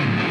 Bye.